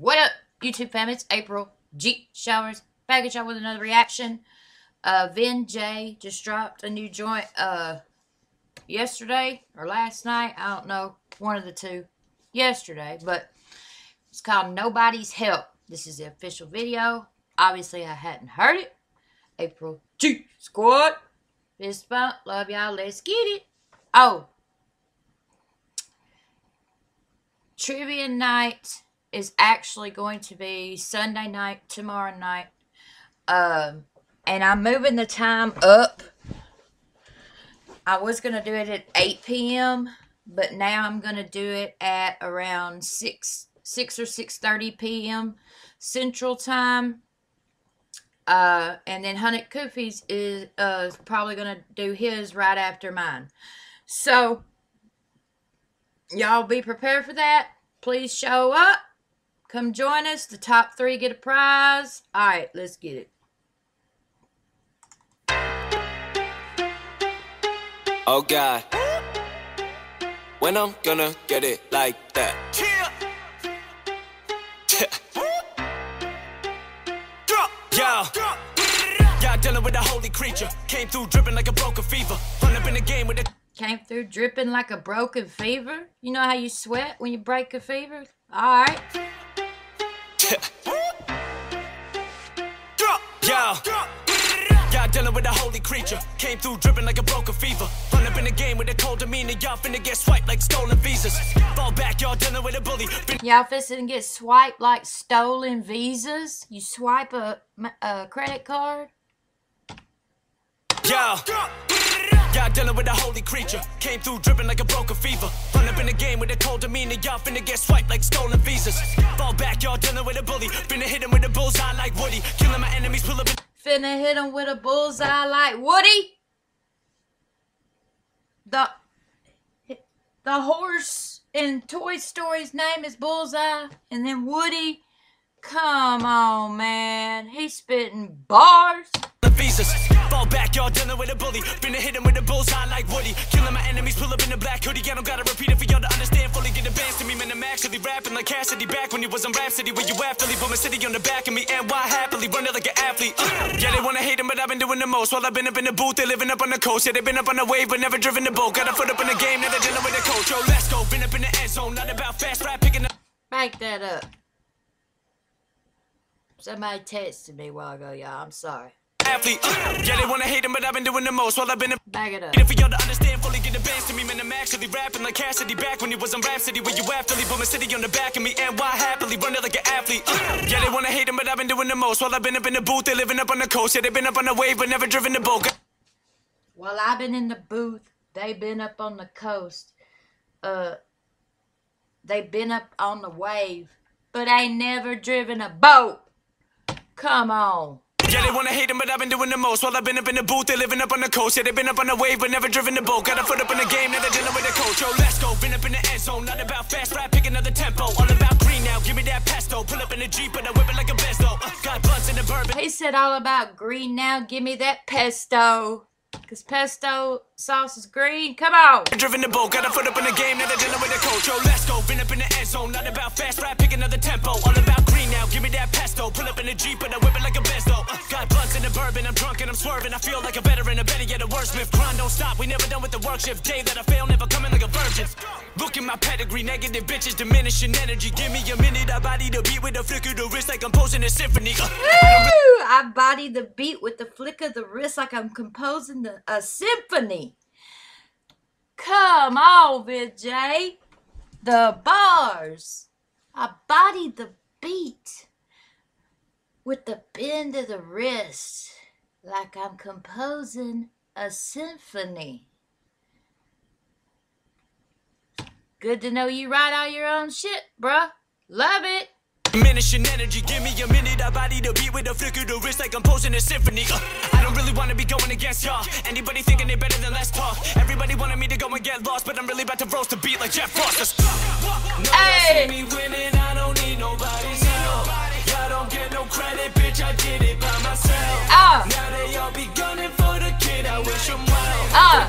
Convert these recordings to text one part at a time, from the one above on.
What up, YouTube fam? It's April G Showers back at y'all with another reaction. Uh, Vin Jay just dropped a new joint uh yesterday or last night. I don't know, one of the two. Yesterday, but it's called Nobody's Help. This is the official video. Obviously, I hadn't heard it. April G Squad. Fist bump. Love y'all. Let's get it. Oh. Trivia night is actually going to be Sunday night, tomorrow night. Um, and I'm moving the time up. I was going to do it at 8 p.m., but now I'm going to do it at around 6, 6 or 6.30 p.m. Central Time. Uh, and then Hunted Koofies is uh, probably going to do his right after mine. So, y'all be prepared for that. Please show up. Come join us. The top three get a prize. All right, let's get it. Oh God, when I'm gonna get it like that? Yeah. Yeah, dealing with a holy creature. Came through dripping like a broken fever. Run up in the game with a Came through dripping like a broken fever. You know how you sweat when you break a fever? All Yeah, dealing with a holy creature. Came through dripping like a broken fever. Run up in the game with a cold demeanor. Y'all finna get swiped like stolen visas. Fall back, y'all dealing with a bully. Y'all finna get swiped like stolen visas? You swipe a, a credit card? Yeah. Yeah, dealing with a holy creature. Came through dripping like a broken fever. Run up in the game with a cold demeanor. Y'all finna get swiped like stolen visas. Fall back, y'all dealing with a bully. Finna hit him with a bullseye like Woody. Killing my enemies, pull up Finna hit him with a bullseye like Woody? The, the horse in Toy Story's name is Bullseye. And then Woody, come on, man. He's spitting bars. the visas. Fall back, y'all dealing with a bully. Finna hit him with a bullseye like Woody. Killing my enemies, pull up in the black hoodie. I don't gotta repeat it for y'all to understand. Fully get advanced to me, man. I'm actually rapping like Cassidy back when he was on Rhapsody. Where you Philly? Put my city on the back of me. And why happily run it like an athlete? Uh, yeah, they wanna hate him, but I've been doing the most. While I've been up in the booth, they living up on the coast. Yeah, they been up on the wave, but never driven the boat. Got a foot up in the game, now they're dealing with the coach. Yo, let's go. Been up in the end zone, not about fast rap, picking up. Back that up. Somebody texted me a while ago, y'all. I'm sorry. Athlete, yeah, they wanna hate him, but I've been doing the most. While I've been up. Back it up. If for y'all to understand, fully get advanced to me, man. I'm actually rapping like Cassidy back when he was on Rhapsody. Where you Philly? Put my city on the back of me, and why happily run it like an athlete? Yeah, they wanna hate him, but I've been doing the most. While I've been up in the booth, they living up on the coast. Yeah, they been up on the wave, but never driven the boat. While I've been in the booth, they been up on the coast. Uh, they been up on the wave, but ain't never driven a boat. Come on. Yeah, they wanna hate him, but I've been doing the most. While I've been up in the booth, they living up on the coast. Yeah, they been up on the wave, but never driven the boat. Got a foot up in the game, now they're dealing with the coach. Yo, let's go. Been up in the end zone, not about fast rap, pick another tempo. All about green now, give me that pesto. Pull up in the Jeep, but I whip it like a besto. Uh, got blunts in the bourbon. He said all about green now. Give me that pesto. Because pesto sauce is green. Come on. Driven the boat, got a foot up in the game, now they're dealing with the coach. Yo, let's go. Been up in the end zone, not about fast rap, pick another tempo. All about green now, give me that pesto. Pull up in the Jeep, but I whip it like a besto. Uh, got blunts in the bourbon, I'm drunk and I'm swerving. I feel like a veteran, a better yet a wordsmith. Grind don't stop, we never done with the work shift. Day that I fail, never coming like a virgin. Look at my pedigree, negative bitches diminishing energy. Give me a minute, I body the beat with a flick of the wrist like I'm posing a symphony. Uh, Woo! I body the beat with the flick of the wrist like I'm composing the, a symphony. Come on, Vin Jay. The bars. I body the beat with the bend of the wrist like I'm composing a symphony. Good to know you write all your own shit, bruh. Love it. Diminishing energy, give me a minute. I body the beat with a flick of the wrist like I'm posing a symphony. Uh, I don't really wanna be going against y'all. Anybody thinking they better than less talk. Everybody wanted me to go and get lost, but I'm really about to roast the beat like Jeff. Let's. No, Hey. see me winning, I don't need nobody's help. Y'all don't get no credit, bitch. I did it by myself. Ah. Now they all be gunning for the kid. I wish 'em well. Ah.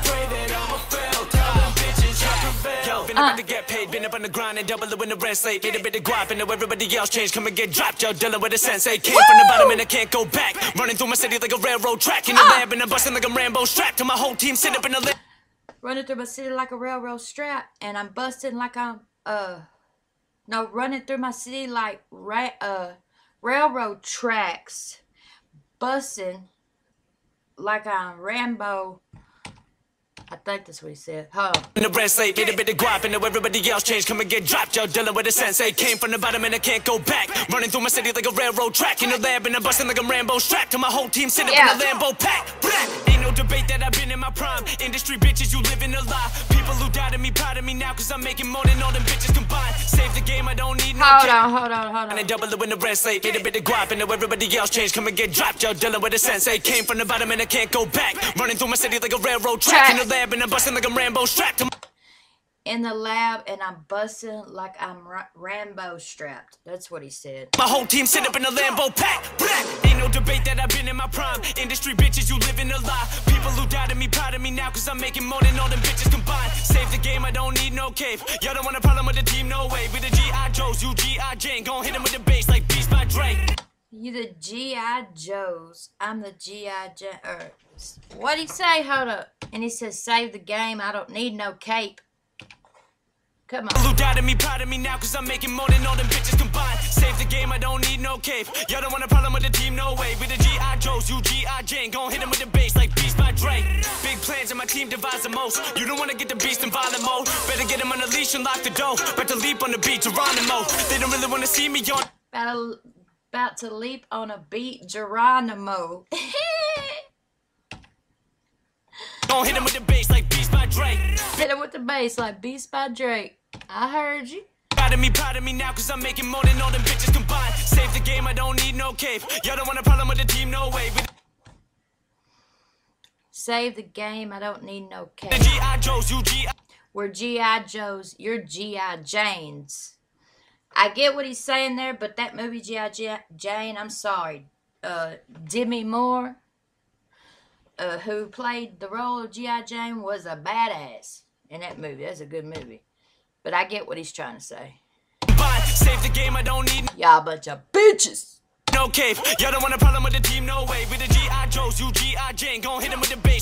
About to get paid, been up on the grind and double it when the rent's late. Made a bit of guap and know everybody else changed. Come and get dropped, yo, dealing with a sensei. Came from the bottom and I can't go back. Running through my city like a railroad track. In the lab and I'm busting like I'm Rambo strapped. To my whole team sit up in the lab. running through my city like a railroad strap, and I'm busting like I'm uh no running through my city like ra- uh railroad tracks, busting like I'm Rambo. I think that's what he said. Huh. In the rent's late, made a bit of guap and know everybody else changed. Come and get dropped, yo, dealing with a sensei. Came from the bottom and I can't go back. Running through my city like a railroad track. In the lab and I'm busting like I'm Rambo strapped. To my whole team sit up Yeah. in the Lambo pack. Black. Debate that I've been in my prime. Industry bitches, you living a lie. People who doubted me, proud of me now, cause I'm making more than all them bitches combined. Save the game, I don't need no Hold on, hold on, hold And on. double it when the rent's late. Made a bit of guap and know everybody else changed. Come and get dropped, yo, dealing with a sensei. Came from the bottom and I can't go back. Running through my city like a railroad track. In the lab and I'm busting like I'm Rambo strapped. In the lab, and I'm busting like I'm Ra- Rambo strapped. That's what he said. My whole team sit up in a Lambo pack. Black. Ain't no debate that I've been in my prime. Industry bitches, you living a lie. People who doubted me, proud of me now, cause I'm making more than all them bitches combined. Save the game, I don't need no cape. Y'all don't want a problem with the team, no way. With the G.I. Joes, you G.I. Jane. Gon' hit him with the bass like Beast by Drake. You the G.I. Joes. I'm the G.I. J. Er, what'd he say? Hold up. And he says, save the game. I don't need no cape. Come on. who doubted me, proud of me now, cause I'm making more than all them bitches combined. Save the game, I don't need no cape. Y'all don't want a problem with the team, no way. With the G.I. Joes, you G.I. Jane. Gon' hit him with the bass like Beats by Dre. Big plans and my team divides the most. You don't wanna get the beast in violent mode. Better get him on a leash and lock the door. About to leap on the beat, Geronimo. They don't really wanna see me on. About, to- about to leap on a beat, Geronimo. Gon' hit him with the bass like Beats by Dre. Hit him with the bass like Beast by Drake. I heard you. Proud of me, proud of me now, cause I'm making more than all them bitches combined. Save the game, I don't need no cape. Y'all don't want a problem with the team, no way. With Save the game. I don't need no the cape. G.I. Joes, you G.I. We're G.I. Joes. You're G.I. Janes. I get what he's saying there, but that movie G.I. Jane, I'm sorry. Uh, Demi Moore, uh, who played the role of G.I. Jane, was a badass in that movie. That's a good movie. But I get what he's trying to say. Save the game, I don't need Y'all bunch of bitches. no cape. Y'all don't want a problem with the team, no way. With the G.I. Joes, you G.I. Jane. Gon' hit him with the bass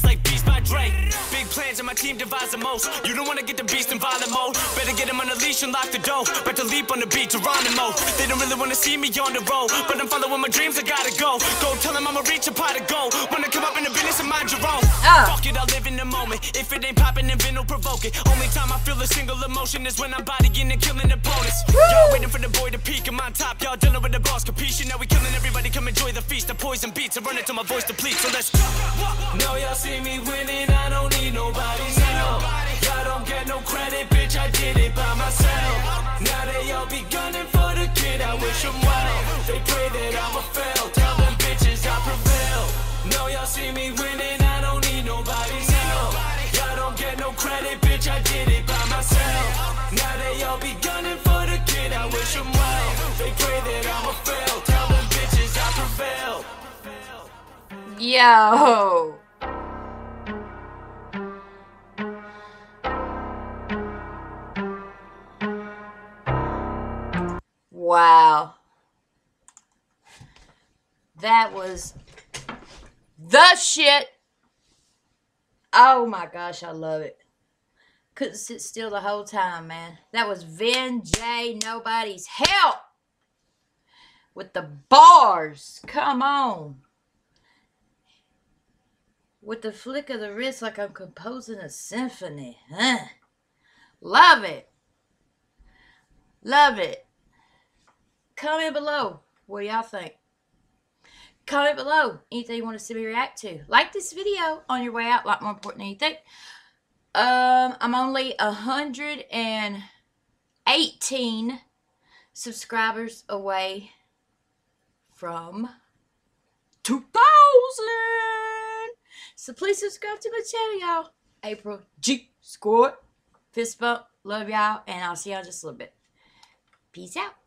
plans and my team divides the most. You don't wanna get the beast in violent mode. Better get him on a leash and lock the door. About to leap on the beat, Geronimo. They don't really wanna see me on the road. But I'm following my dreams, I gotta go. Go tell him I'ma reach a pot of gold. Wanna come up in the business and mind your own. Ah. Fuck it, I live in the moment. If it ain't popping, then Vin will provoke it. Only time I feel a single emotion is when I'm bodying and killing opponents. Y'all waiting for the boy to peak, I'm on top. Y'all dealing with the boss, capiche? Now we killing everybody, come enjoy the feast. The poison beats, I run it till my voice depletes. So let's go. No, y'all see me winning, I don't need help. Y'all don't get no credit, bitch, I did it by myself. Now they all be gunning for the kid, I wish them well. They pray that I'ma fail, tell them bitches I prevail. No, y'all see me winning, I don't need nobody's help. Y'all don't get no credit, bitch, I did it by myself. Now they all be gunning for the kid, I wish them well. They pray that I'ma fail, tell them bitches I prevail. Yo. That was the shit. Oh my gosh, I love it. Couldn't sit still the whole time, man. That was Vin Jay. Nobody's help with the bars. Come on with the flick of the wrist like I'm composing a symphony. Huh? Love it. Love it. Comment below what y'all think. Comment below anything you want to see me react to. Like this video on your way out, a lot more important than you think. Um, I'm only hundred and eighteen subscribers away from two thousand. So please subscribe to my channel, y'all. April G Squad. Fist bump. Love y'all. And I'll see y'all just a little bit. Peace out.